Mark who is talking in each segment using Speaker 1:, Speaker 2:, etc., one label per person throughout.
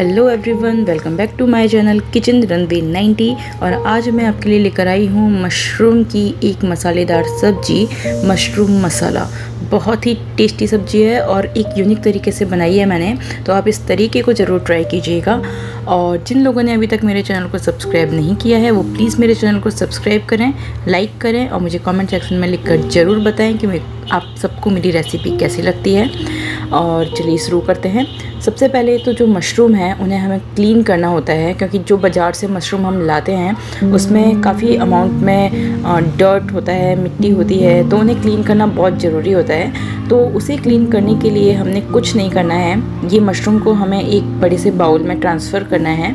Speaker 1: Hello everyone welcome back to my channel kitchen Ranbir 90 और आज मैं आपके लिए लेकर आई हूँ मशरूम की एक मसालेदार सब्ज़ी, मशरूम मसाला। बहुत ही टेस्टी सब्ज़ी है और एक यूनिक तरीके से बनाई है मैंने। तो आप इस तरीके को ज़रूर ट्राई कीजिएगा। और जिन लोगों ने अभी तक मेरे चैनल को सब्सक्राइब नहीं किया है, वो प्लीज़ मेरे चैनल को सब्सक्राइब करें लाइक करें और मुझे कमेंट सेक्शन में लिख कर ज़रूर बताएँ कि आप सबको मेरी रेसिपी कैसी लगती है। और चलिए शुरू करते हैं। सबसे पहले तो जो मशरूम है उन्हें हमें क्लीन करना होता है क्योंकि जो बाज़ार से मशरूम हम लाते हैं उसमें काफ़ी अमाउंट में डर्ट होता है मिट्टी होती है तो उन्हें क्लीन करना बहुत ज़रूरी होता है। तो उसे क्लीन करने के लिए हमने कुछ नहीं करना है। ये मशरूम को हमें एक बड़े से बाउल में ट्रांसफ़र करना है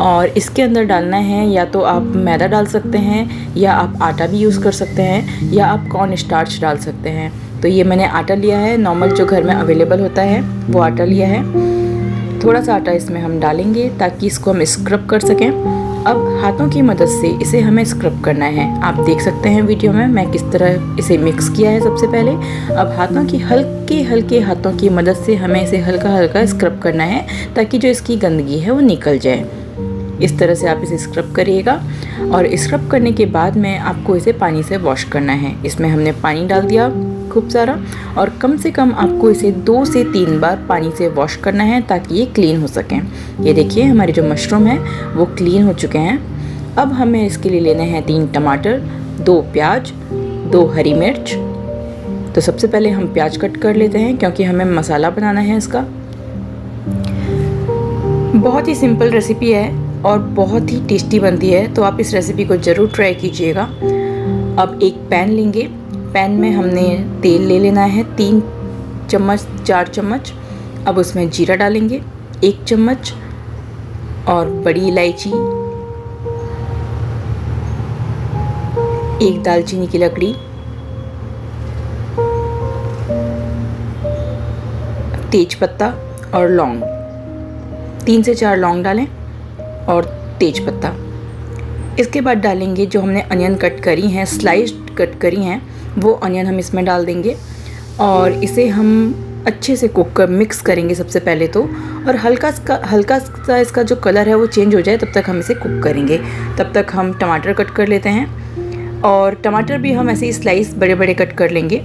Speaker 1: और इसके अंदर डालना है या तो आप मैदा डाल सकते हैं या आप आटा भी यूज़ कर सकते हैं या आप कॉर्न स्टार्च डाल सकते हैं। तो ये मैंने आटा लिया है। नॉर्मल जो घर में अवेलेबल होता है, वो आटा लिया है। थोड़ा सा आटा इसमें हम डालेंगे ताकि इसको हम स्क्रब कर सकें। अब हाथों की मदद से इसे हमें स्क्रब करना है। आप देख सकते हैं वीडियो में मैं किस तरह इसे मिक्स किया है सबसे पहले। अब हाथों की हल्के हल्के हाथों की मदद से हमें इसे हल्का हल्का स्क्रब करना है ताकि जो इसकी गंदगी है वो निकल जाए। इस तरह से आप इसे स्क्रब करिएगा और स्क्रब करने के बाद में आपको इसे पानी से वॉश करना है। इसमें हमने पानी डाल दिया। खूब सारा और कम से कम आपको इसे दो से तीन बार पानी से वॉश करना है ताकि ये क्लीन हो सकें। ये देखिए, हमारे जो मशरूम हैं, वो क्लीन हो चुके हैं। अब हमें इसके लिए लेने हैं तीन टमाटर, दो प्याज, दो हरी मिर्च। तो सबसे पहले हम प्याज कट कर लेते हैं क्योंकि हमें मसाला बनाना है इसका। बहुत ही सिंपल रेसिपी है और बहुत ही टेस्टी बनती है तो आप इस रेसिपी को ज़रूर ट्राई कीजिएगा। अब एक पैन लेंगे। पैन में हमने तेल ले लेना है, तीन चम्मच, चार चम्मच। अब उसमें जीरा डालेंगे, एक चम्मच और बड़ी इलायची, एक दालचीनी की लकड़ी, तेज पत्ता और लौंग। तीन से चार लौंग डालें और तेज पत्ता। इसके बाद डालेंगे जो हमने अनियन कट करी हैं, स्लाइस्ड कट करी हैं वो अनियन हम इसमें डाल देंगे और इसे हम अच्छे से कुक कर मिक्स करेंगे सबसे पहले तो। और हल्का सा हल्का सा इसका जो कलर है वो चेंज हो जाए, तब तक हम इसे कुक करेंगे। तब तक हम टमाटर कट कर लेते हैं। और टमाटर भी हम ऐसे ही स्लाइस बड़े बड़े कट कर लेंगे।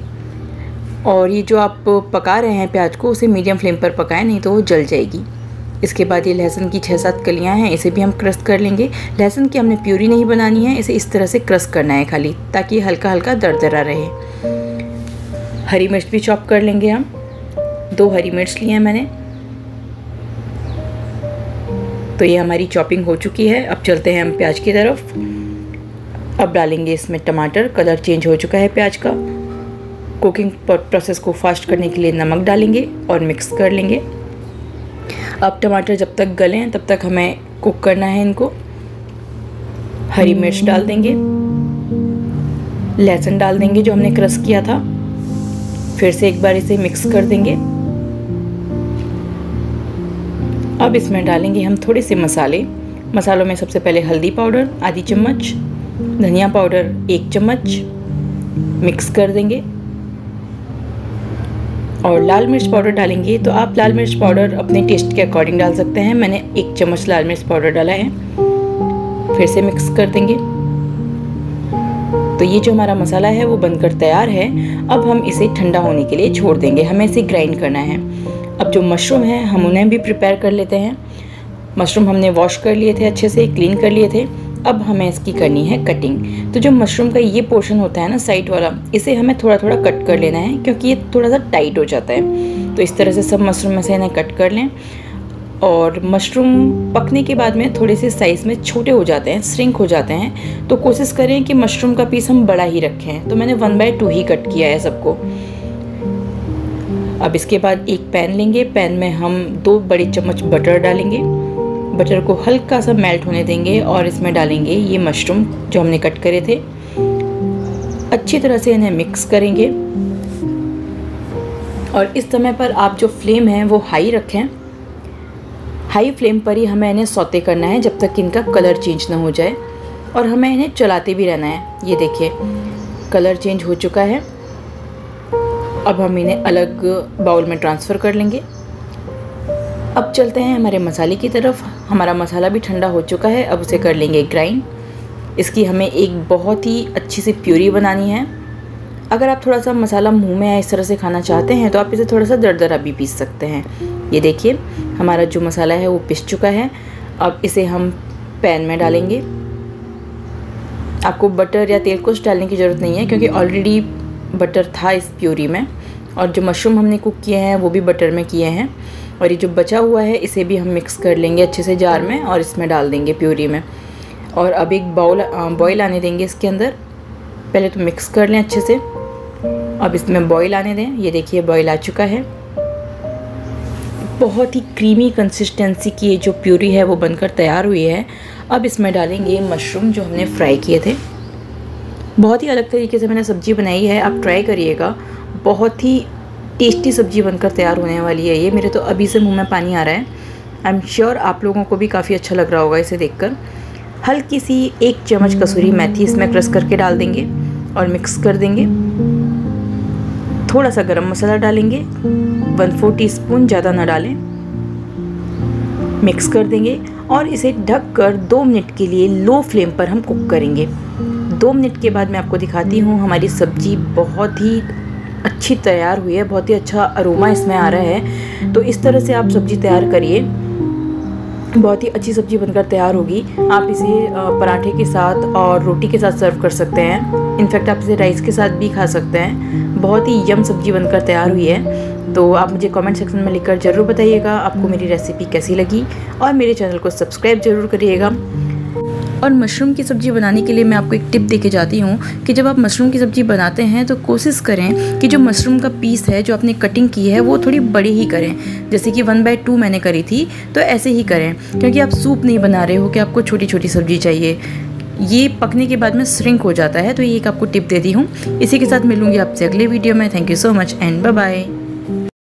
Speaker 1: और ये जो आप पका रहे हैं प्याज को, उसे मीडियम फ्लेम पर पकाएँ, नहीं तो वो जल जाएगी। इसके बाद ये लहसुन की छः सात कलियाँ हैं, इसे भी हम क्रश कर लेंगे। लहसुन की हमने प्यूरी नहीं बनानी है, इसे इस तरह से क्रश करना है खाली, ताकि हल्का हल्का दरदरा रहे। हरी मिर्च भी चॉप कर लेंगे हम। दो हरी मिर्च लिए हैं मैंने। तो ये हमारी चॉपिंग हो चुकी है। अब चलते हैं हम प्याज की तरफ़। अब डालेंगे इसमें टमाटर, कलर चेंज हो चुका है प्याज का। कुकिंग प्रोसेस को फास्ट करने के लिए नमक डालेंगे और मिक्स कर लेंगे। अब टमाटर जब तक गलें तब तक हमें कुक करना है इनको। हरी मिर्च डाल देंगे। लहसुन डाल देंगे जो हमने क्रश किया था। फिर से एक बार इसे मिक्स कर देंगे। अब इसमें डालेंगे हम थोड़े से मसाले। मसालों में सबसे पहले हल्दी पाउडर आधी चम्मच धनिया पाउडर एक चम्मच। मिक्स कर देंगे। और लाल मिर्च पाउडर डालेंगे। तो आप लाल मिर्च पाउडर अपने टेस्ट के अकॉर्डिंग डाल सकते हैं। मैंने एक चम्मच लाल मिर्च पाउडर डाला है। फिर से मिक्स कर देंगे। तो ये जो हमारा मसाला है, वो बनकर तैयार है। अब हम इसे ठंडा होने के लिए छोड़ देंगे। हमें इसे ग्राइंड करना है। अब जो मशरूम है, हम उन्हें भी प्रिपेयर कर लेते हैं। मशरूम हमने वॉश कर लिए थे अच्छे से क्लीन कर लिए थे। अब हमें इसकी करनी है कटिंग तो जो मशरूम का ये पोर्शन होता है ना साइड वाला, इसे हमें थोड़ा थोड़ा कट कर लेना है, क्योंकि ये थोड़ा सा टाइट हो जाता है। तो इस तरह से सब मशरूम में से इन्हें कट कर लें। और मशरूम पकने के बाद में थोड़े से साइज़ में छोटे हो जाते हैं श्रिंक हो जाते हैं। तो कोशिश करें कि मशरूम का पीस हम बड़ा ही रखें। तो मैंने वन बाय टू ही कट किया है सबको। अब इसके बाद एक पैन लेंगे। पैन में हम दो बड़े चम्मच बटर डालेंगे। बटर को हल्का सा मेल्ट होने देंगे और इसमें डालेंगे ये मशरूम जो हमने कट करे थे। अच्छी तरह से इन्हें मिक्स करेंगे। और इस समय पर आप जो फ्लेम है, वो हाई रखें। हाई फ्लेम पर ही हमें इन्हें सौते करना है जब तक इनका कलर चेंज ना हो जाए। और हमें इन्हें चलाते भी रहना है। ये देखिए कलर चेंज हो चुका है। अब हम इन्हें अलग बाउल में ट्रांसफ़र कर लेंगे। अब चलते हैं हमारे मसाले की तरफ़। हमारा मसाला भी ठंडा हो चुका है, अब उसे कर लेंगे ग्राइंड इसकी हमें एक बहुत ही अच्छी सी प्यूरी बनानी है। अगर आप थोड़ा सा मसाला मुँह में इस तरह से खाना चाहते हैं तो आप इसे थोड़ा सा दरदरा भी पीस सकते हैं। ये देखिए, हमारा जो मसाला है वो पिस चुका है। अब इसे हम पैन में डालेंगे। आपको बटर या तेल कुछ डालने की ज़रूरत नहीं है, क्योंकि ऑलरेडी बटर था इस प्यूरी में। और जो मशरूम हमने कुक किए हैं, वो भी बटर में किए हैं। और ये जो बचा हुआ है, इसे भी हम मिक्स कर लेंगे अच्छे से जार में और इसमें डाल देंगे प्यूरी में। और अब एक बाउल बॉयल आने देंगे इसके अंदर। पहले तो मिक्स कर लें अच्छे से। अब इसमें बॉयल आने दें। ये देखिए बॉयल आ चुका है। बहुत ही क्रीमी कंसिस्टेंसी की ये जो प्यूरी है, वो बनकर तैयार हुई है। अब इसमें डालेंगे मशरूम जो हमने फ्राई किए थे। बहुत ही अलग तरीके से मैंने सब्ज़ी बनाई है। आप ट्राई करिएगा। बहुत ही टेस्टी सब्ज़ी बनकर तैयार होने वाली है ये। मेरे तो अभी से मुँह में पानी आ रहा है। आई एम श्योर आप लोगों को भी काफ़ी अच्छा लग रहा होगा इसे देखकर। हल्की सी एक चम्मच कसूरी मेथी इसमें क्रश करके डाल देंगे और मिक्स कर देंगे। थोड़ा सा गरम मसाला डालेंगे। वन फोर टी स्पून ज़्यादा ना डालें। मिक्स कर देंगे और इसे ढक कर दो मिनट के लिए लो फ्लेम पर हम कुक करेंगे। दो मिनट के बाद मैं आपको दिखाती हूँ हमारी सब्ज़ी बहुत ही अच्छी तैयार हुई है, बहुत ही अच्छा अरोमा इसमें आ रहा है। तो इस तरह से आप सब्ज़ी तैयार करिए। बहुत ही अच्छी सब्ज़ी बनकर तैयार होगी। आप इसे पराठे के साथ और रोटी के साथ सर्व कर सकते हैं। इनफैक्ट आप इसे राइस के साथ भी खा सकते हैं। बहुत ही यम सब्ज़ी बनकर तैयार हुई है। तो आप मुझे कमेंट सेक्शन में लिखकर ज़रूर बताइएगा आपको मेरी रेसिपी कैसी लगी। और मेरे चैनल को सब्सक्राइब ज़रूर करिएगा। और मशरूम की सब्ज़ी बनाने के लिए मैं आपको एक टिप दे के जाती हूँ कि जब आप मशरूम की सब्ज़ी बनाते हैं तो कोशिश करें कि जो मशरूम का पीस है, जो आपने कटिंग की है, वो थोड़ी बड़ी ही करें। जैसे कि वन बाई टू मैंने करी थी तो ऐसे ही करें। क्योंकि आप सूप नहीं बना रहे हो कि आपको छोटी छोटी सब्ज़ी चाहिए। ये पकने के बाद में श्रिंक हो जाता है तो ये एक आपको टिप दे दी हूँ। इसी के साथ मिलूँगी आपसे अगले वीडियो में। Thank you so much and bye